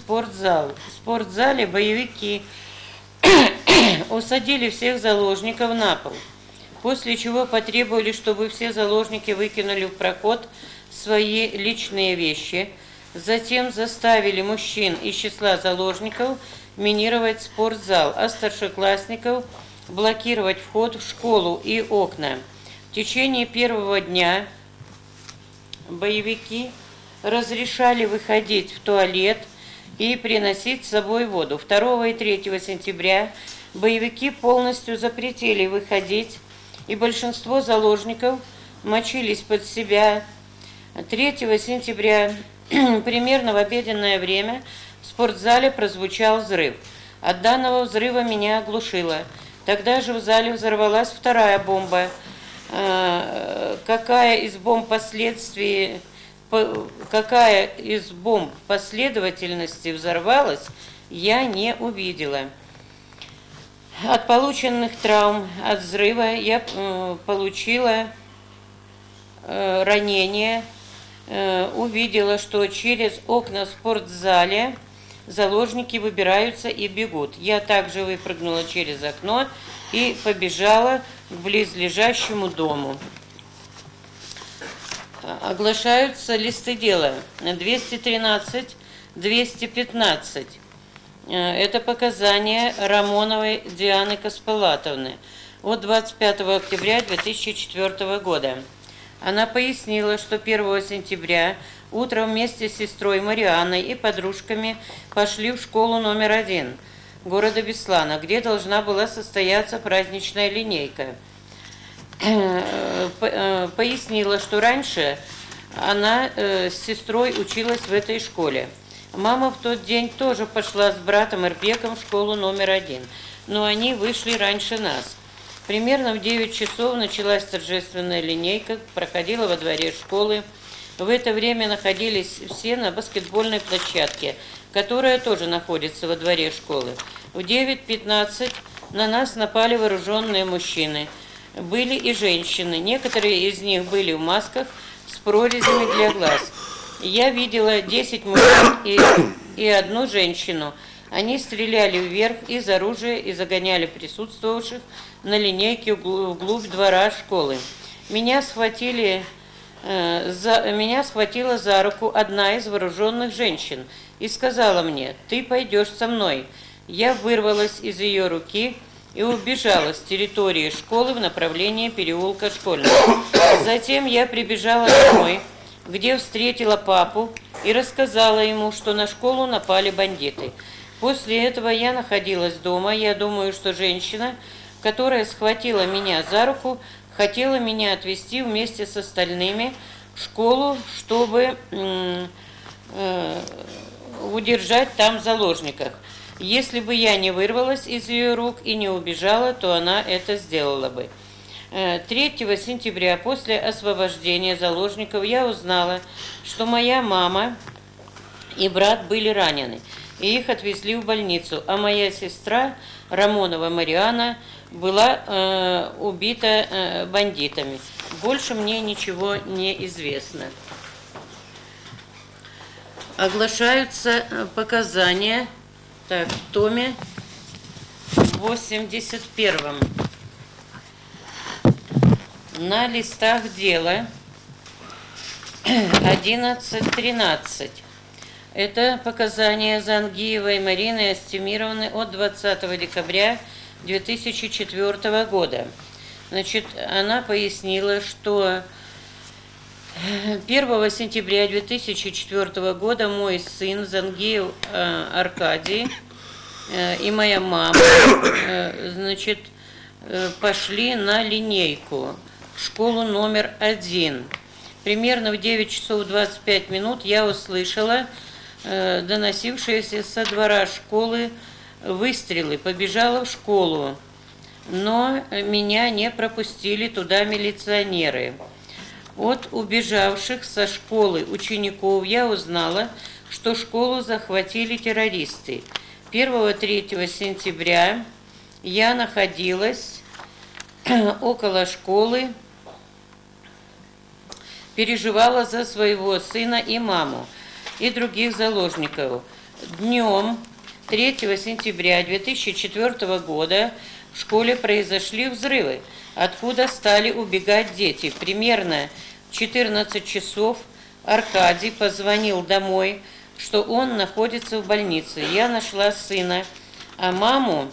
спортзал. В спортзале боевики усадили всех заложников на пол, после чего потребовали, чтобы все заложники выкинули в проход свои личные вещи. Затем заставили мужчин из числа заложников минировать спортзал, а старшеклассников блокировать вход в школу и окна. В течение первого дня боевики разрешали выходить в туалет и приносить с собой воду. 2 и 3 сентября боевики полностью запретили выходить, и большинство заложников мочились под себя. 3 сентября, примерно в обеденное время, в спортзале прозвучал взрыв. От данного взрыва меня оглушило. Тогда же в зале взорвалась вторая бомба. Э, какая из бомб последствий какая из бомб последовательности взорвалась, я не увидела. От полученных травм, от взрыва я э, получила э, ранение, э, увидела, что через окна спортзале заложники выбираются и бегут. Я также выпрыгнула через окно и побежала к близлежащему дому. Оглашаются листы дела 213, 215. Э, это показания Рамоновой Дианы Каспалатовны от 25 октября 2004 года. Она пояснила, что 1 сентября утром вместе с сестрой Марианной и подружками пошли в школу номер один города Беслана, где должна была состояться праздничная линейка – пояснила, что раньше она э, с сестрой училась в этой школе. Мама в тот день тоже пошла с братом Ирбеком в школу номер один, но они вышли раньше нас. Примерно в 9 часов началась торжественная линейка, проходила во дворе школы. В это время находились все на баскетбольной площадке, которая тоже находится во дворе школы. В 9.15 на нас напали вооруженные мужчины – были и женщины. Некоторые из них были в масках с прорезями для глаз. Я видела 10 мужчин и, и одну женщину. Они стреляли вверх из оружия и загоняли присутствовавших на линейке вглубь двора школы. Меня схватили э, за, меня схватила за руку одна из вооруженных женщин и сказала мне, «Ты пойдешь со мной». Я вырвалась из ее руки и убежала с территории школы в направлении переулка Школьного. Затем я прибежала домой, где встретила папу и рассказала ему, что на школу напали бандиты. После этого я находилась дома. Я думаю, что женщина, которая схватила меня за руку, хотела меня отвезти вместе с остальными в школу, чтобы э, удержать там заложников. Если бы я не вырвалась из ее рук и не убежала, то она это сделала бы. 3 э, сентября после освобождения заложников я узнала, что моя мама и брат были ранены, и их отвезли в больницу, а моя сестра Рамонова Мариана была э, убита э, бандитами. Больше мне ничего не известно. Оглашаются э, показания так, в томе 81 на листах дела 11.13. Это показания Зангиевой Марины Астемировны от 20 декабря 2004 года. Значит, она пояснила, что 1 сентября 2004 года мой сын Зангеев э, Аркадий и моя мама э, значит, пошли на линейку в школу номер один. Примерно в 9 часов 25 минут я услышала доносившиеся со двора школы выстрелы. Побежала в школу, но меня не пропустили туда милиционеры. От убежавших со школы учеников я узнала, что школу захватили террористы. 1-3 сентября я находилась около школы, переживала за своего сына и маму, и других заложников. Днем 3 сентября 2004 года в школе произошли взрывы, откуда стали убегать дети. Примерно в 14 часов Аркадий позвонил домой, что он находится в больнице. Я нашла сына, а маму,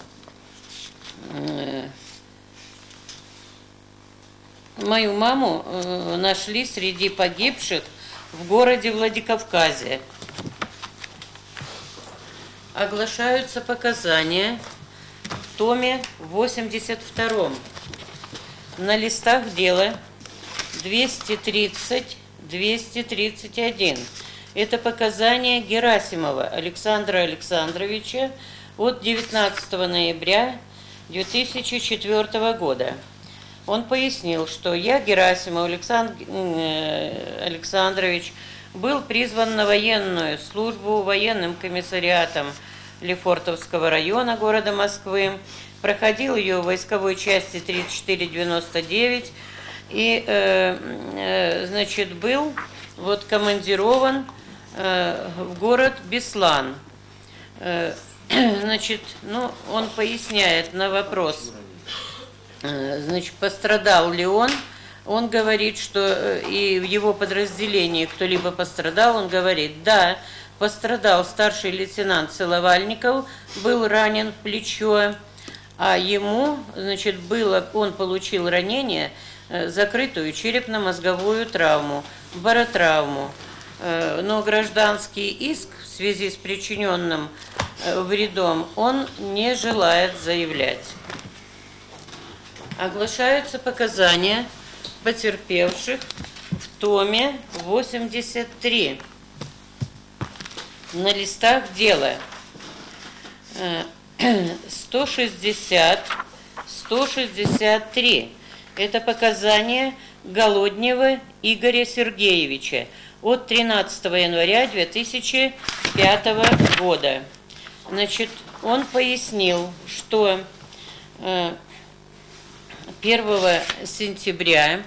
э, мою маму э, нашли среди погибших в городе Владикавказе. Оглашаются показания в томе 82 на листах дела 230-231. Это показания Герасимова Александра Александровича от 19 ноября 2004 года. Он пояснил, что я, Герасимов Александр э, Александрович, был призван на военную службу военным комиссариатом Лефортовского района города Москвы, проходил ее в войсковой части 3499 и, э, э, значит, был вот командирован в город Беслан. Э, значит, ну, он поясняет на вопрос, э, значит, пострадал ли он, он говорит, что э, и в его подразделении кто-либо пострадал, он говорит, да, пострадал старший лейтенант Целовальников, был ранен в плечо, а ему, значит, было, он получил ранение, э, закрытую черепно-мозговую травму, баротравму. Э, но гражданский иск в связи с причиненным вредом он не желает заявлять. Оглашаются показания потерпевших в томе 83 на листах дела 160 163 это показания Голоднева Игоря Сергеевича от 13 января 2005 года. Значит, он пояснил, что 1 сентября,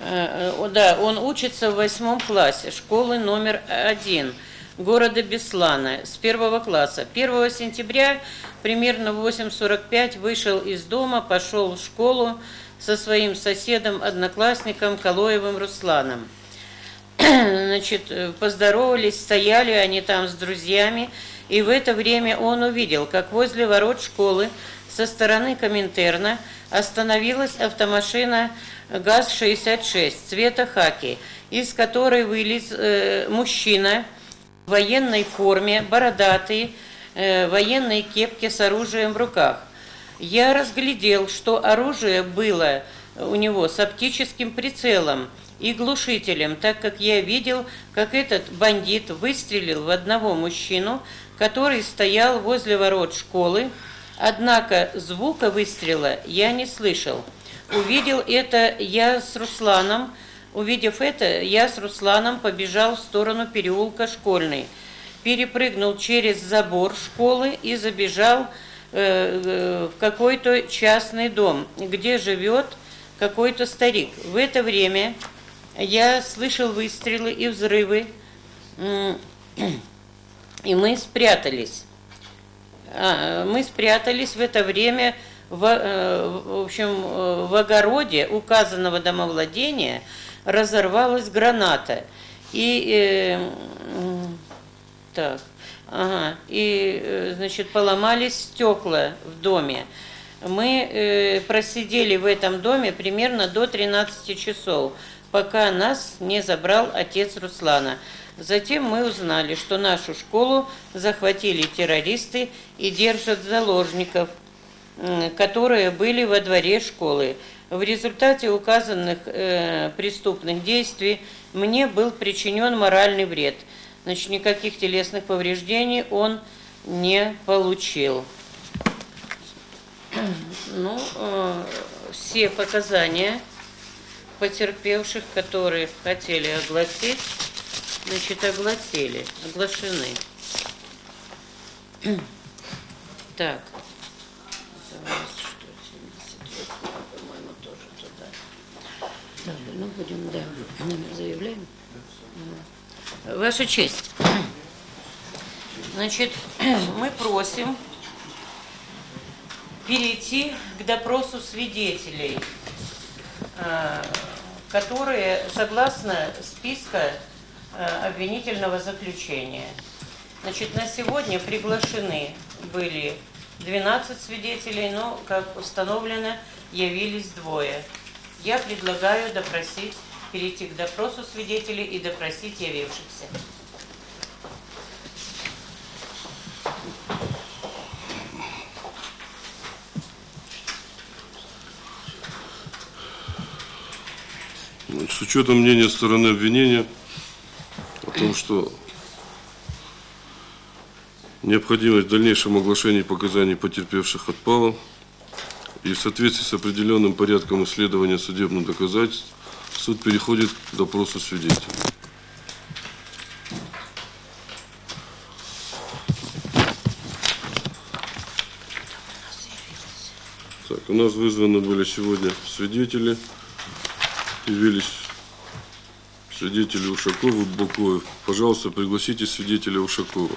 э, да, он учится в восьмом классе школы номер один города Беслана с первого класса. 1 сентября примерно в 8.45 вышел из дома, пошел в школу со своим соседом, одноклассником Калоевым Русланом. Значит, поздоровались, стояли они там с друзьями, и в это время он увидел, как возле ворот школы со стороны Коминтерна остановилась автомашина ГАЗ-66 цвета хаки, из которой вылез э, мужчина в военной форме, бородатый, э, военной кепке с оружием в руках. Я разглядел, что оружие было у него с оптическим прицелом и глушителем, так как я видел, как этот бандит выстрелил в одного мужчину, который стоял возле ворот школы, Однако звука выстрела я не слышал. Увидел это я с Русланом. Увидев это, я с Русланом побежал в сторону переулка Школьный. Перепрыгнул через забор школы и забежал э, э, в какой-то частный дом, где живет какой-то старик. В это время я слышал выстрелы и взрывы, и мы спрятались. А, мы спрятались в это время в, э, в общем, в огороде указанного домовладения разорвалась граната. И, э, так, ага, и, э, значит, поломались стекла в доме. Мы э, просидели в этом доме примерно до 13 часов, пока нас не забрал отец Руслана. Затем мы узнали, что нашу школу захватили террористы и держат заложников, которые были во дворе школы. В результате указанных э, преступных действий мне был причинен моральный вред. Значит, никаких телесных повреждений он не получил. Ну, э, все показания потерпевших, которые хотели огласить, значит, огласили, оглашены. Так. Так, ну будем, да, номер заявляем. Ваша честь. Значит, мы просим перейти к допросу свидетелей, которые согласно списка э, обвинительного заключения. Значит, на сегодня приглашены были 12 свидетелей, но, как установлено, явились двое. Я предлагаю допросить, перейти к допросу свидетелей и допросить явившихся. С учетом мнения стороны обвинения о том, что необходимость в дальнейшем оглашения показаний потерпевших отпала, и в соответствии с определенным порядком исследования судебных доказательств суд переходит к допросу свидетелей. Так, у нас вызваны были сегодня свидетели. Явились свидетели Ушаков и Букоев. Пожалуйста, пригласите свидетеля Ушакова.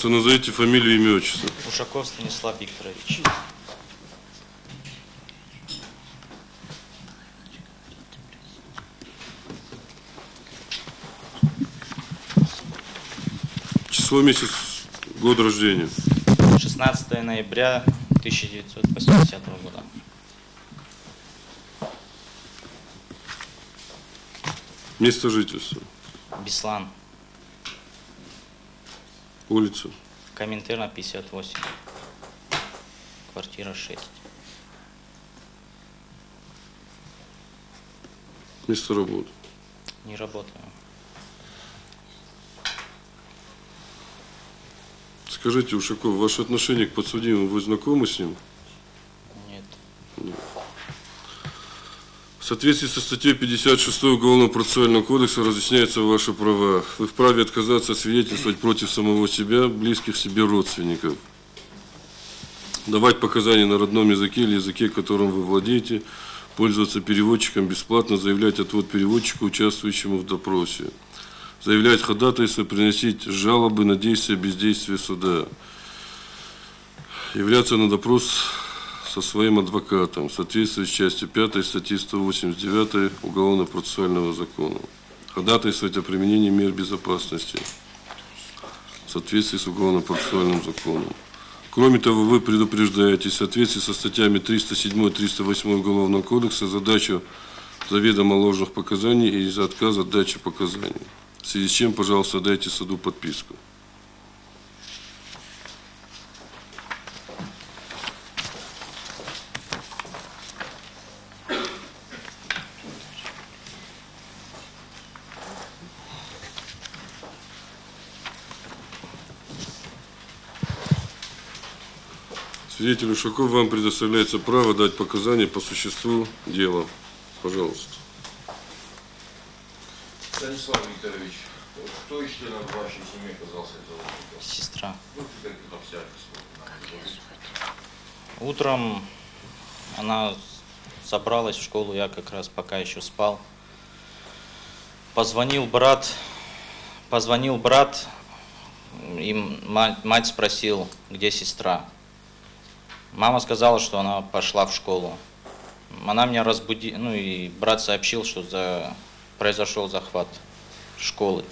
Пожалуйста, назовите фамилию, имя, отчество. Ушаков Станислав Викторович. Число, месяц, год рождения. 16 ноября 1980 года. Место жительства. Беслан. Улица. Коминтерна 58. Квартира 6. Место работы. Не работаю. Скажите, Ушаков, ваше отношение к подсудимому, вы знакомы с ним? Нет. В соответствии со статьей 56 Уголовного процессуального кодекса разъясняются ваши права. Вы вправе отказаться свидетельствовать против самого себя, близких себе родственников. Давать показания на родном языке или языке, которым вы владеете, пользоваться переводчиком бесплатно, заявлять отвод переводчику, участвующему в допросе. Заявлять ходатайство, приносить жалобы на действия бездействия суда. Являться на допрос со своим адвокатом в соответствии с частью 5 статьи 189 Уголовно-процессуального закона. Ходатайствовать о применении мер безопасности в соответствии с Уголовно-процессуальным законом. Кроме того, вы предупреждаете в соответствии со статьями 307 и 308 Уголовного кодекса задачу заведомо ложных показаний и из-за отказа от дачи показаний. В связи с чем, пожалуйста, дайте суду подписку. Свидетель Ушаков, вам предоставляется право дать показания по существу дела. Пожалуйста. Станислав Викторович, кто из членов вашей семьи оказался заложником? Сестра. Ну? Утром она собралась в школу, я как раз пока еще спал. Позвонил брат, позвонил брат, и мать спросил, где сестра. Мама сказала, что она пошла в школу. Она меня разбудила, ну и брат сообщил, что за... произошел захват школы.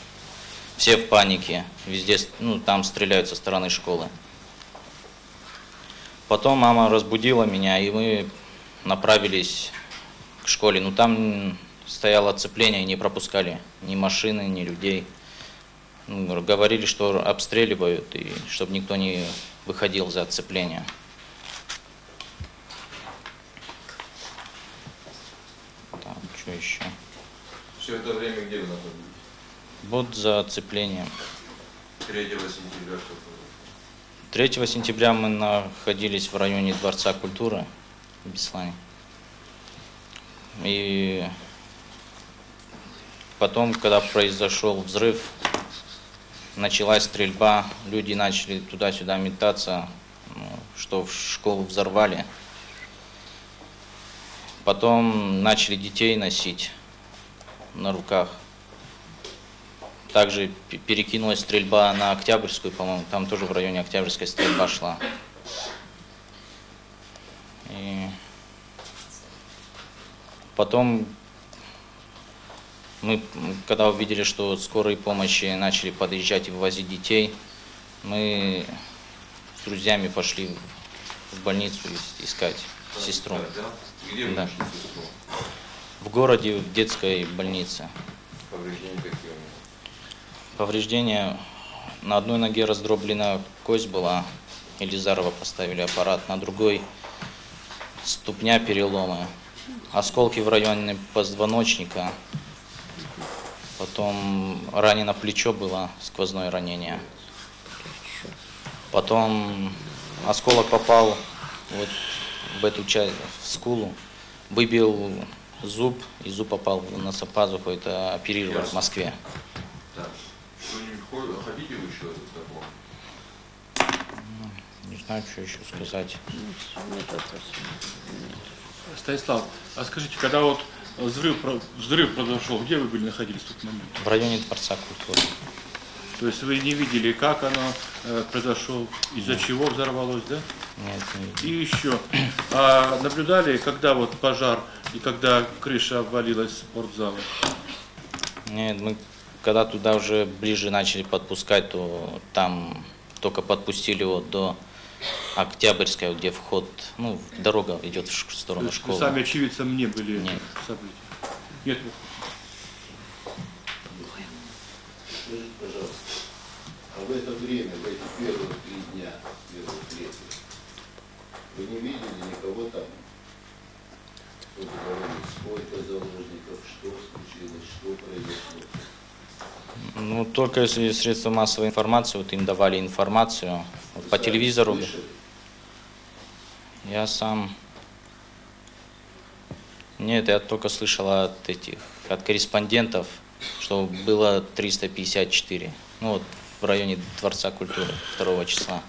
Все в панике, везде, ну там стреляют со стороны школы. Потом мама разбудила меня, и мы направились к школе. Но там стояло оцепление, не пропускали ни машины, ни людей. Ну, говорили, что обстреливают, и чтобы никто не выходил за оцепление. Что еще? Все это время где вы находились? Вот за оцеплением. 3 сентября что было? 3 сентября мы находились в районе Дворца культуры в Беслане. И потом, когда произошел взрыв, началась стрельба, люди начали туда-сюда метаться, ну, что в школу взорвали. Потом начали детей носить на руках. Также пе- перекинулась стрельба на Октябрьскую, по-моему, там тоже в районе Октябрьской стрельба шла. И потом мы, когда увидели, что скорые помощи начали подъезжать и вывозить детей, мы с друзьями пошли в больницу ис- искать сестру. Где вы Да. нашли сестру? В городе, в детской больнице. Повреждения какие у нее? Повреждения на одной ноге раздроблена кость была, Елизарова поставили аппарат, на другой ступня переломы, осколки в районе позвоночника, потом ранено плечо было, сквозное ранение. Потом осколок попал вот в эту часть, в скулу, выбил зуб, и зуб попал в носопазуху, это оперировали в Москве. Так. Что-нибудь хо- хотите вы еще такого? Не знаю, что еще сказать. Станислав, а скажите, когда вот взрыв, взрыв произошел, где вы были находились в тот момент? В районе Дворца культуры. То есть вы не видели, как оно э, произошло, из-за чего взорвалось, да? Нет, не видел. И еще, а наблюдали, когда вот пожар и когда крыша обвалилась спортзала? Нет, мы когда туда уже ближе начали подпускать, то там только подпустили его до Октябрьской, где вход, ну, дорога идет в сторону есть вы школы. сами очевидцем не были Нет. событий? Нет. Скажите, пожалуйста, а в это время, в эти первые три дня, первые дня, вы не видели никого там? Кто-то говорит, сколько заложников, что случилось, что произошло? Ну, только если средства массовой информации, вот им давали информацию вот Вы по телевизору. слышали? Я сам... Нет, я только слышал от этих, от корреспондентов, что было 354. Ну вот в районе Дворца культуры 2 числа.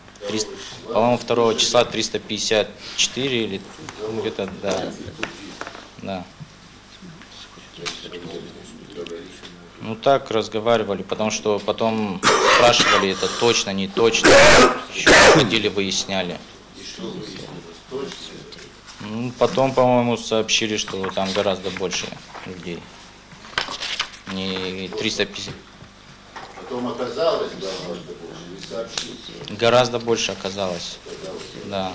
По-моему, 2 числа 354 или где-то, да. Да. Ну так разговаривали, потому что потом спрашивали, это точно, не точно. Еще ходили, выясняли. Ну, потом, по-моему, сообщили, что там гораздо больше людей. Не 350, Потом оказалось гораздо больше, вы сообщили. гораздо больше оказалось. Да.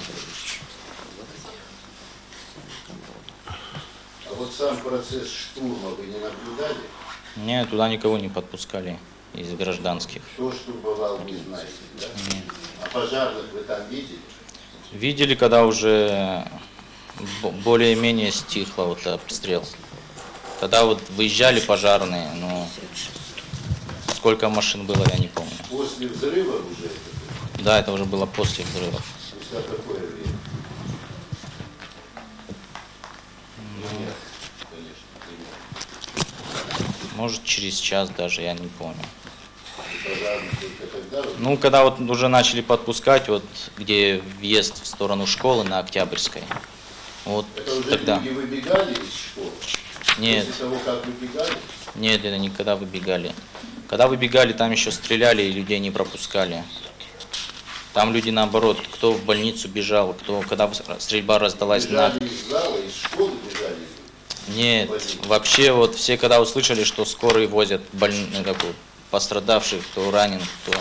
А вот сам процесс штурма вы не наблюдали? Не, туда никого не подпускали из гражданских. Кто штурмовал, не знаете, да? А пожарных вы там видели? Видели, когда уже бо- более-менее стихло вот обстрел. Тогда вот выезжали пожарные, но сколько машин было, я не помню. После взрыва уже это было? Да, это уже было после взрывов. Спустя какое время? Ну, нет, конечно, примерно. Может, через час даже, я не помню. Ну, когда вот уже начали подпускать, вот где въезд в сторону школы на Октябрьской, вот Это уже тогда. люди выбегали из школы? Нет, После того, как выбегали? нет, это не когда выбегали. Когда выбегали, там еще стреляли и людей не пропускали. Там люди наоборот, кто в больницу бежал, кто, когда стрельба раздалась на... Бежали из зала, из школы бежали? Нет, вообще вот все когда услышали, что скорые возят больни... ну, как вот, пострадавших, кто ранен, кто,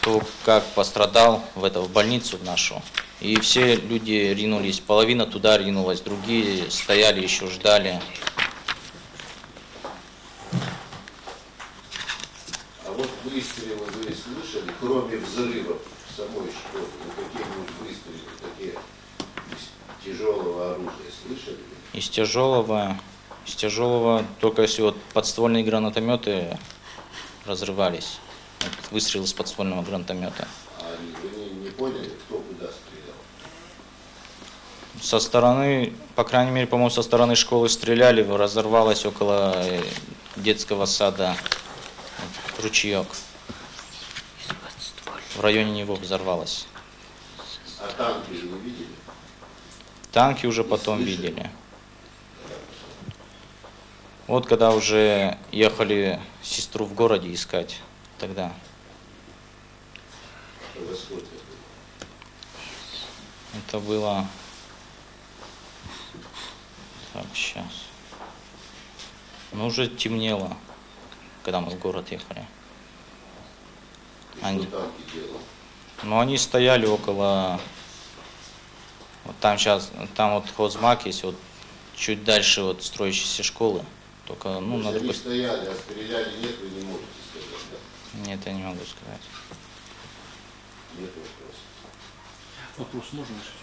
кто как пострадал в это в больницу нашу. И все люди ринулись, половина туда ринулась, другие стояли еще ждали. А вот выстрелы вы слышали, кроме взрывов самой школе? Ну, какие-нибудь выстрелы, такие из тяжелого оружия слышали? Из тяжелого, из тяжелого только если вот подствольные гранатометы разрывались. Вот выстрел из подствольного гранатомета. А вы не, не поняли, кто куда стрелял? Со стороны, по крайней мере, по-моему, со стороны школы стреляли, разорвалось около э, детского сада ручеек. В районе него взорвалось. А танки вы не видели? Танки уже потом видели. Вот когда уже ехали сестру в городе искать, тогда. Это было... Так, сейчас. Ну, уже темнело, когда мы в город ехали. Они-? Но они стояли около... Вот там сейчас, там вот хозмак есть, вот чуть дальше вот строящейся школы. Только, ну, То надо... они стояли, а стреляли нет, вы не можете сказать, да? Нет, я не могу сказать. Нет вопроса. Вопрос можно решить?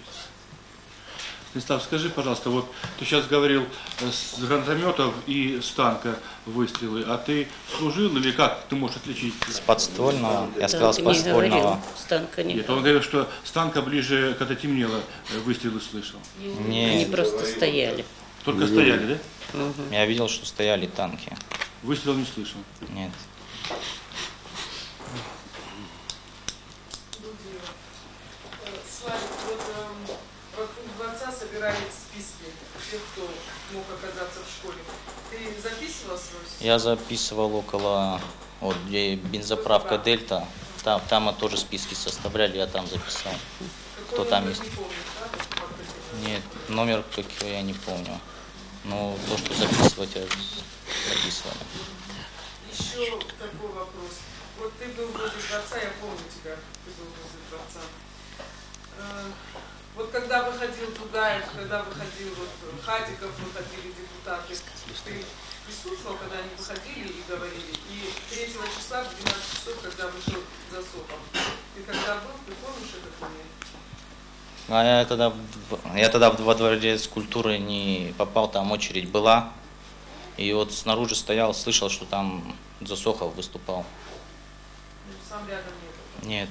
Станислав, скажи, пожалуйста, вот ты сейчас говорил э, с гранатометов и с танка выстрелы, а ты служил или как ты можешь отличить? С подствольного, я сказал, с подствольного. говорил, с танка не Нет, он говорил, что с танка ближе, когда темнело, э, выстрелы слышал. Они Не, просто стояли. Только стояли, да? я видел, что стояли танки. Выстрел не слышал. Нет. Славик, вот эм, вокруг дворца собирали списки тех, кто мог оказаться в школе. Ты записывал свою сестру? Я записывал около, вот где бензоправка Дельта, там, там мы тоже списки составляли, я там записал. Кто там есть? Не помнишь, да? как? Нет, номер какой я не помню. Но то, что записывать, я записывали. Еще такой вопрос. Вот ты был возле дворца, я помню тебя, ты был возле дворца. Э, Вот когда выходил Тугаев, когда выходил вот Хадиков, выходили депутаты, ты присутствовал, когда они выходили и говорили? И 3 числа в 12 часов, когда вышел Засопов, ты когда был, ты помнишь этот момент? А я тогда, я тогда во дворец культуры не попал, там очередь была. И вот снаружи стоял, слышал, что там Засохов выступал. Ну, сам рядом не был. Нет.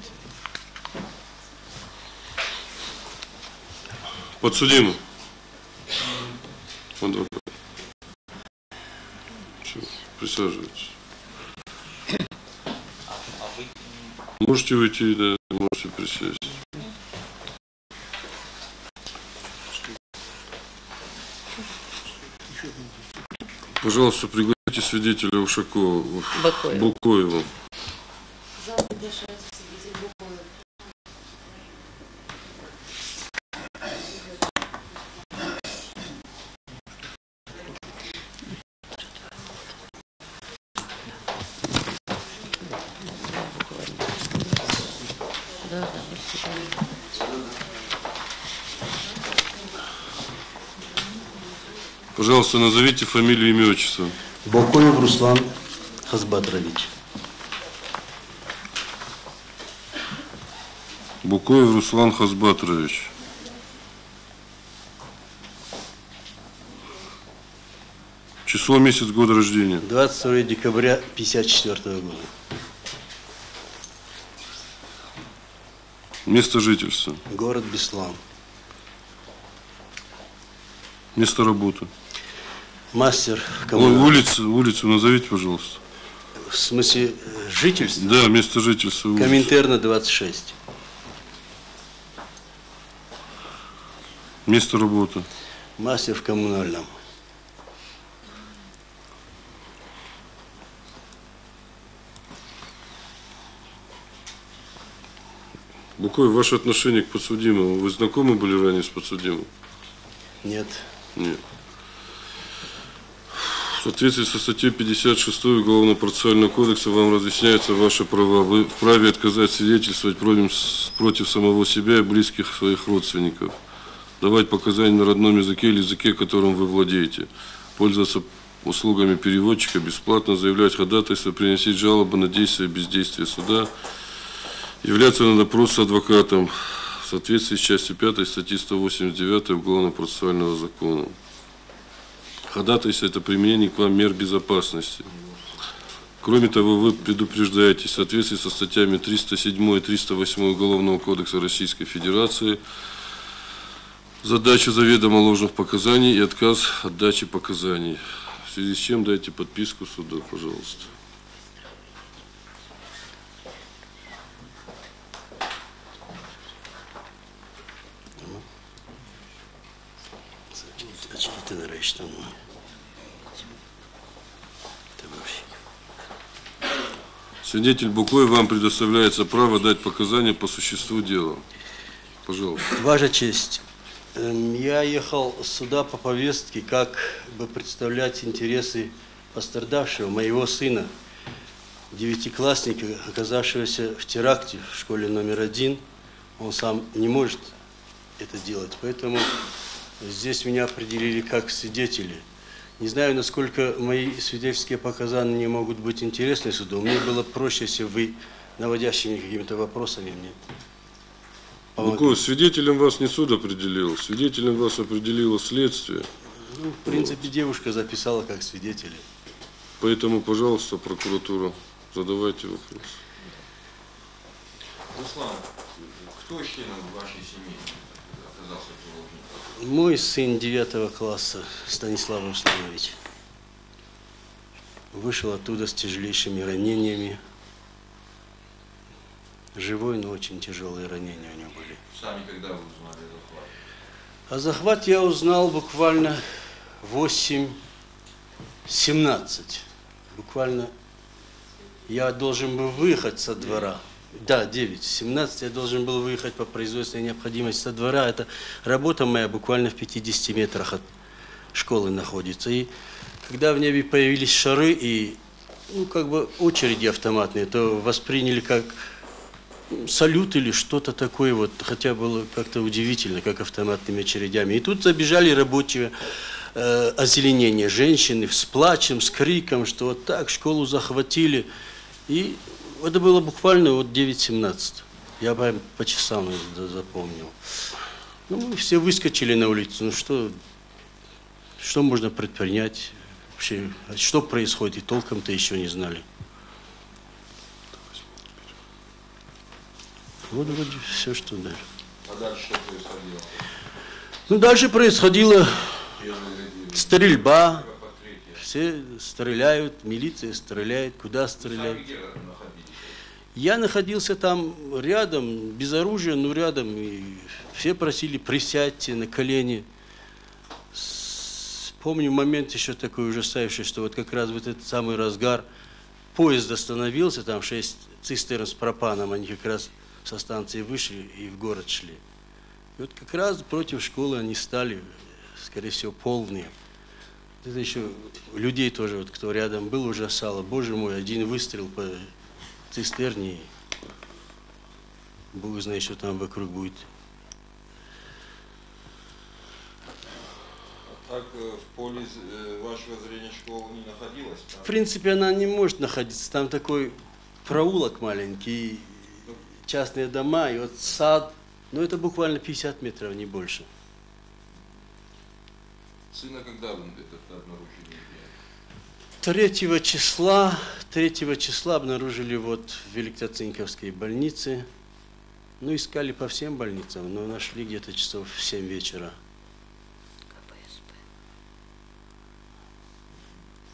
Подсудимый. Адвокат. Всё, Присаживайтесь. Можете уйти, да, можете присесть. Пожалуйста, пригласите свидетеля Ушакова, Бакоева. Букоева. Да, да, спасибо. Пожалуйста, назовите фамилию, имя, отчество. Бокоев Руслан Хазбатрович. Букоев Руслан Хазбатрович. Число, месяц, год рождения. 22 декабря 54 года. Место жительства. Город Беслан. Место работы. Мастер Ой, коммунального. улицу, улицу назовите, пожалуйста. В смысле э, жительства? Да, место жительства. улица. Коминтерна 26. Место работы. Мастер в коммунальном. Букоев, ваше отношение к подсудимому. Вы знакомы были ранее с подсудимым? Нет. Нет. Соответствии со статьей 56 Уголовно-процессуального кодекса вам разъясняются ваши права. Вы вправе отказать свидетельствовать против, самого себя и близких своих родственников. Давать показания на родном языке или языке, которым вы владеете. Пользоваться услугами переводчика, бесплатно заявлять ходатайство, приносить жалобы на действия и бездействие суда, являться на допрос с адвокатом в соответствии с частью 5 статьи 189 Уголовно-процессуального закона. Ходатайство – это применение к вам мер безопасности. Кроме того, вы предупреждаете в соответствии со статьями 307 и 308 Уголовного кодекса Российской Федерации за дачу заведомо ложных показаний и отказ от дачи показаний. В связи с чем дайте подписку суду, пожалуйста. Наречено. Это вообще. Свидетель Буклой, вам предоставляется право дать показания по существу дела. Пожалуйста. Ваша честь, эм, я ехал сюда по повестке, как бы представлять интересы пострадавшего, моего сына, девятиклассника, оказавшегося в теракте в школе номер один. Он сам не может это делать, поэтому здесь меня определили как свидетели. Не знаю, насколько мои свидетельские показания могут быть интересны суду. Мне было проще, если вы наводящими какими-то вопросами мне помогли. Буклой, свидетелем вас не суд определил, свидетелем вас определило следствие. Ну, в принципе, девушка записала как свидетеля. Поэтому, пожалуйста, прокуратура, задавайте вопрос. Руслан, кто из членов вашей семьи оказался? Мой сын девятого класса, Станислав Русланович, вышел оттуда с тяжелейшими ранениями. Живой, но очень тяжелые ранения у него были. Сами когда вы узнали о захвате? А захват я узнал буквально 8-17. Буквально я должен был выехать со двора. Да, 9. 17 я должен был выехать по производственной необходимости со двора. Это работа моя буквально в 50 метрах от школы находится. И когда в небе появились шары и ну, как бы очереди автоматные, то восприняли как салют или что-то такое, вот, хотя было как-то удивительно, как автоматными очередями. И тут забежали рабочие э, озеленения, женщины с плачем, с криком, что вот так школу захватили. И это было буквально вот 9.17. Я прям по часам запомнил. Ну, мы все выскочили на улицу. Ну, что, что можно предпринять? Вообще, что происходит, и толком-то еще не знали. Вот вроде все, что дальше. А дальше что происходило? Ну, дальше происходила стрельба. Все стреляют, милиция стреляет, куда стреляют. Я находился там рядом, без оружия, но рядом. И все просили присядьте на колени. Помню момент еще такой ужасающий, что вот как раз в этот самый разгар поезд остановился, там шесть цистерн с пропаном, они как раз со станции вышли и в город шли. И вот как раз против школы они стали, скорее всего, полные. Это еще людей тоже, вот, кто рядом был, ужасало. Боже мой, один выстрел по цистерне. и Бог знает, что там вокруг будет. Так в поле вашего зрения школа не находилась? В Там? принципе, она не может находиться. Там такой проулок маленький, частные дома, и вот сад. Ну, это буквально 50 метров, не больше. Сына когда вы этот обнаружили? Где? 3 числа, 3 числа обнаружили вот в Великоцинковской больнице. Ну, искали по всем больницам, но нашли где-то часов в 7 вечера.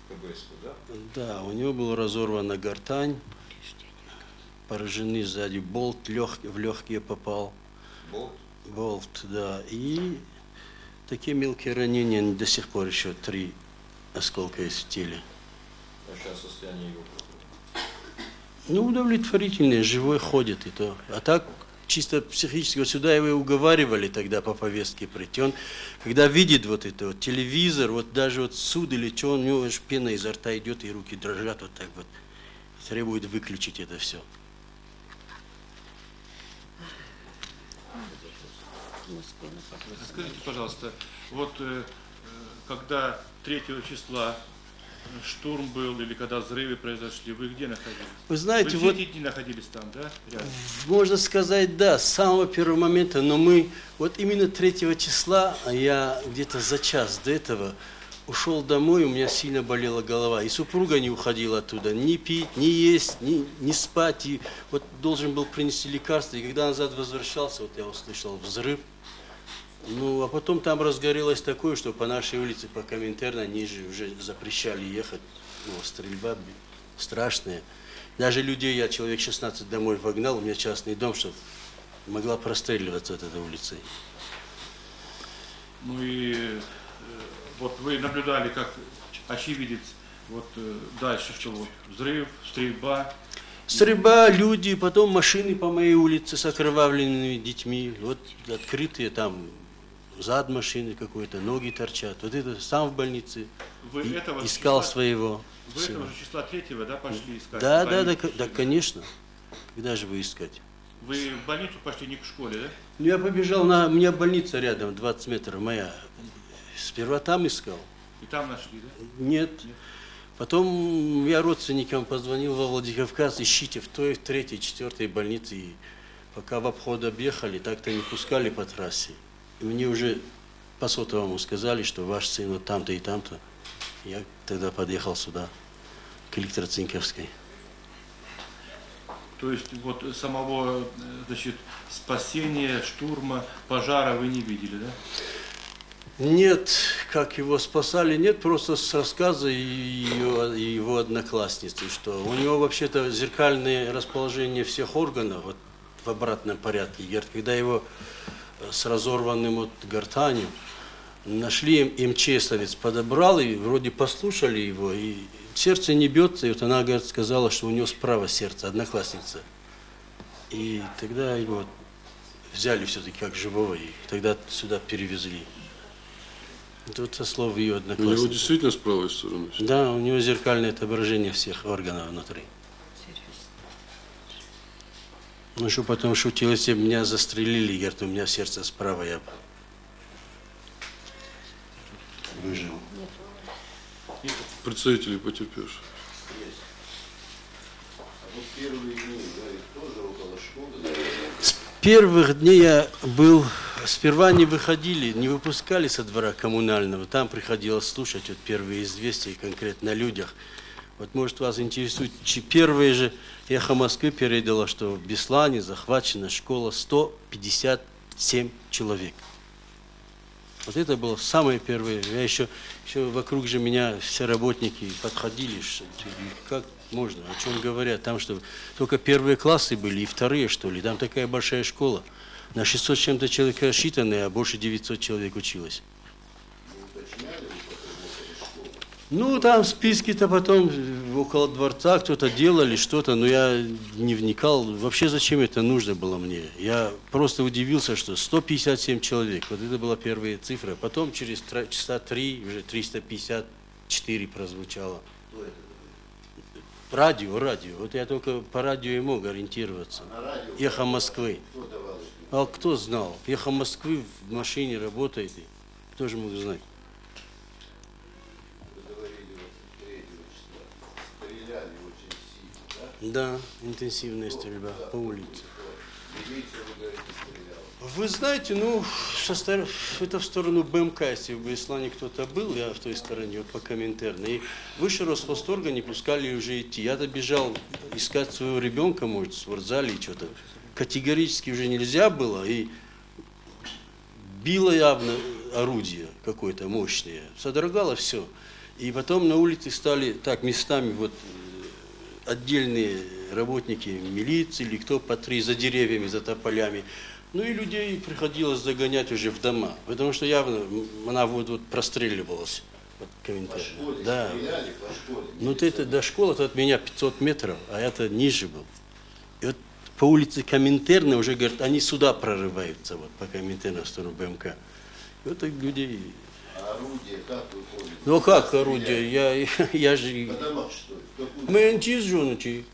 В КБС, да? Да, у него была разорвана гортань, поражены сзади болт лег, в легкие попал. Болт? Болт, да. И такие мелкие ранения до сих пор еще три осколка есть в теле. А сейчас состояние его? Ну, удовлетворительные, живой ходит и то. А так, чисто психически, вот сюда его и уговаривали тогда по повестке прийти. Он, когда видит вот это вот телевизор, вот даже вот суд или что, у него аж пена изо рта идет, и руки дрожат вот так вот. Требует выключить это все. Скажите, пожалуйста, вот э, э, когда 3 числа штурм был или когда взрывы произошли, вы где находились? Вы знаете, вы все вот дни находились там, да? Рядом? Можно сказать, да, с самого первого момента, но мы вот именно 3 числа, а я где-то за час до этого ушел домой, у меня сильно болела голова, и супруга не уходила оттуда, ни пить, ни есть, ни, ни спать, и вот должен был принести лекарство, и когда назад возвращался, вот я услышал взрыв, Ну, а потом там разгорелось такое, что по нашей улице, по Коминтерна, ниже уже запрещали ехать. Ну, стрельба страшная. Даже людей, я человек 16 домой вогнал, у меня частный дом, что могла простреливаться от этой улицы. Ну и э, вот вы наблюдали, как очевидец, вот э, дальше что вот, взрыв, стрельба. Стрельба, люди, потом машины по моей улице с окровавленными детьми, вот открытые там, зад машины какой-то, ноги торчат. Вот это сам в больнице Вы и- этого искал числа- своего. Вы всего. этого же числа третьего, да, пошли искать? Да, да, да, да, конечно. Когда же вы искать? Вы в больницу пошли не к школе, да? Ну, я побежал на... У меня больница рядом, 20 метров моя. Сперва там искал. И там нашли, да? Нет. Потом я родственникам позвонил во Владикавказ, ищите в той, в третьей, четвертой больнице. И пока в обход объехали, так-то не пускали по трассе. Мне уже по сотовому сказали, что ваш сын вот там-то и там-то. Я тогда подъехал сюда, к Электроцинковской. То есть вот самого, э, значит, спасения, штурма, пожара вы не видели, да? Нет, как его спасали, нет, просто с рассказа ее, его одноклассницы, что у него вообще-то зеркальное расположение всех органов вот, в обратном порядке. Когда его с разорванным вот гортанью нашли, им МЧСовец подобрал, и вроде послушали его, и сердце не бьется, и вот она, говорит, сказала, что у него справа сердце, одноклассница. И тогда его взяли все-таки как живого, и тогда сюда перевезли. Вот со слов ее У него одноклассницы. действительно с правой стороны. Да, у него зеркальное отображение всех органов внутри. Ну что потом шутил, если бы меня застрелили, говорит, у меня сердце справа, я бы выжил. Представители потерпевших. С первых дней я был, сперва не выходили, не выпускали со двора коммунального, там приходилось слушать вот первые известия конкретно о людях. Вот может вас интересует, первое же эхо Москвы передало, что в Беслане захвачена школа 157 человек. Вот это было самое первое. Я еще, еще вокруг же меня все работники подходили, что как можно, о чем говорят. Там что, только первые классы были и вторые, что ли. Там такая большая школа. На 600 с чем-то человек рассчитанная, а больше 900 человек училось. Ну, там списки-то потом около дворца кто-то делали что-то, но я не вникал. Вообще, зачем это нужно было мне? Я просто удивился, что 157 человек. Вот это была первая цифра. Потом через часа три уже 354 прозвучало. Радио, радио. Вот я только по радио и мог ориентироваться. радио Эхо Москвы. кто? А кто знал? Эхо Москвы в машине работает. Кто же мог знать? Да? Интенсивная стрельба по улице. Вы знаете, ну, со стор- это в сторону БМК, если в Беслане кто-то был, я в той стороне, вот по Коминтерну, и выше Росхозторга не пускали уже идти. Я-то бежал искать своего ребенка, может, в спортзале что-то. Категорически уже нельзя было, и било явно орудие какое-то мощное, содрогало все. И потом на улице стали так местами вот отдельные работники милиции или кто по три за деревьями, за тополями. Ну и людей приходилось загонять уже в дома, потому что явно она вот, вот простреливалась. Вот По комментарий. школе Да. стреляли, по школе. Ну вот это до школы от меня 500 метров, а это ниже был. И вот по улице Коминтерна уже, говорят, они сюда прорываются, вот по Коминтерна в сторону БМК. И вот так люди... А орудие как вы помните? Ну а как орудие? Я, я же... По домах, что ли? Мы антиз жоночи.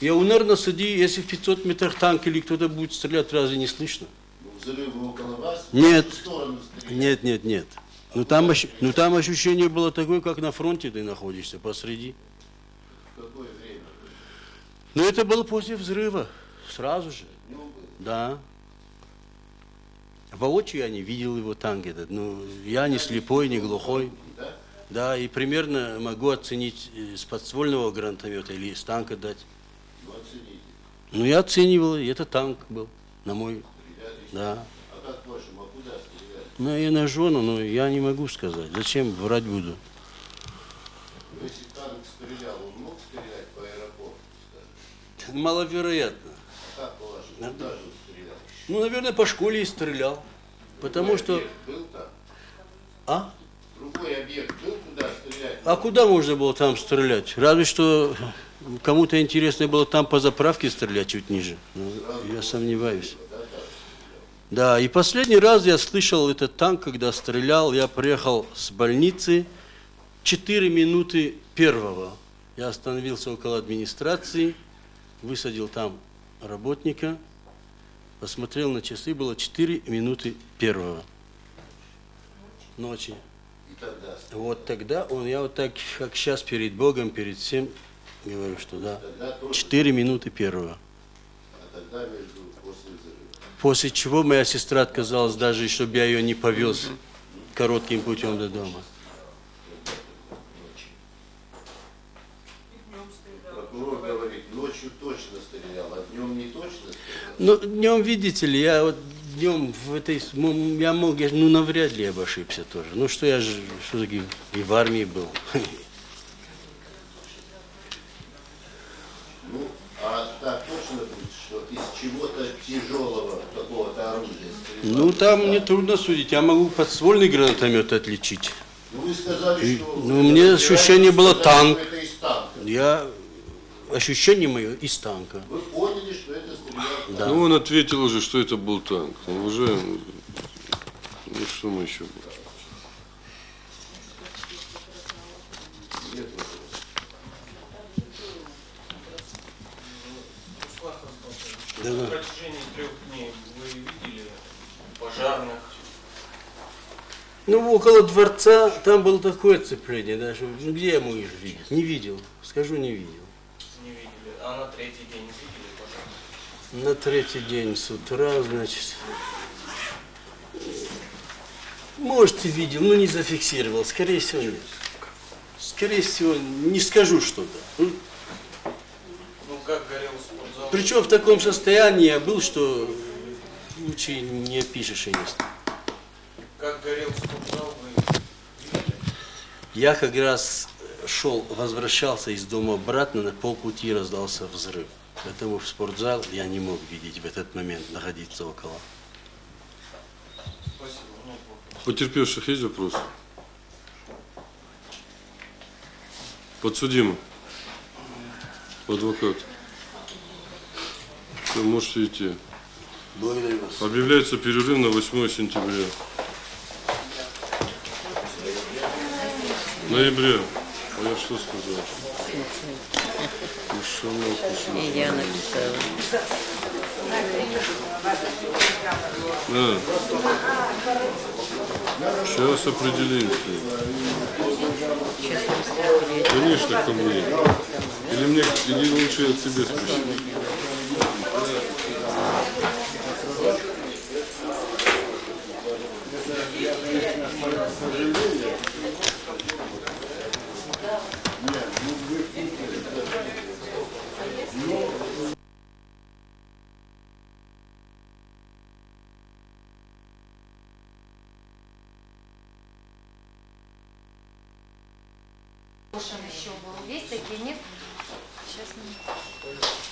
Я унерно сиди, если в 500 метрах танк или кто-то будет стрелять, разве не слышно? Ну, взрывы около вас? Нет. Нет, нет, нет. Ну там, ощ- ну там ощущение было такое, как на фронте ты находишься, посреди. В какое время? Но это было после взрыва, сразу же. Было? Да. Воочию я не видел его танк этот. Ну, я не слепой, не глухой. Да? И примерно могу оценить э, с подствольного гранатомета или с танка дать. Ну, оцените. Ну, я оценивал, и это танк был, на мой, да. А как по-вашему, а куда стреляли? Ну, и на жену, но я не могу сказать. Зачем врать буду? Ну, Если танк стрелял, он мог стрелять по аэропорту, скажем? Маловероятно. А как по-вашему, Ну, наверное, по школе и стрелял. Потому Другой что... А? Другой объект был, куда стрелять? А куда можно было там стрелять? Разве что кому-то интересно было там по заправке стрелять чуть ниже. Ну, я сомневаюсь. Да, и последний раз я слышал этот танк, когда стрелял, я приехал с больницы 4 минуты первого. Я остановился около администрации, высадил там работника, посмотрел на часы, было 4 минуты первого ночи. Тогда Вот тогда он, я вот так, как сейчас перед Богом, перед всем, говорю, что да. Тоже, Четыре минуты первого. а между. После чего моя сестра отказалась даже, чтобы я ее не повез коротким путем до дома. Прокурор говорит, ночью точно стрелял, а днем не точно стрелял. Ну, днем, видите ли, я вот днем в этой, я мог, я, ну, навряд ли я бы ошибся тоже. Ну, что я же, что таки, и в армии был. Ну, а так точно будет, что из чего-то тяжелого какого-то стрелял? Ну, там мне трудно судить, я могу подствольный гранатомет отличить. Ну, вы сказали, И- что... ну, мне ощущение было танк. Я, ощущение мое из танка. Вы поняли, что. Да. Ну, он ответил уже, что это был танк. Ну, уже, ну, что мы еще? Да, На да. протяжении трех дней вы видели пожарных, Ну, около дворца там было такое цепление, даже, ну, где я мог их видеть? Не видел, скажу, не видел. не видели, а на третий день? На третий день с утра, значит, может, и видел, но не зафиксировал, скорее всего, нет. Скорее всего, не скажу что-то. Ну, как горел спортзал? Причем в таком состоянии я был, что лучше не опишешь и не. Как горел спортзал? Я как раз шел, возвращался из дома обратно, на полпути раздался взрыв. Поэтому в спортзал я не мог видеть в этот момент, находиться около. Потерпевших есть вопросы? Подсудимый. Адвокат. Все, можете идти. Благодарю вас. Объявляется перерыв на 8 сентября. Ноября. А я что сказал? Мышонок. И я написала. Да. Сейчас определимся. Конечно, ко мне. Или мне, или лучше я к себе спущу. Еще был. Есть такие, нет? Сейчас не...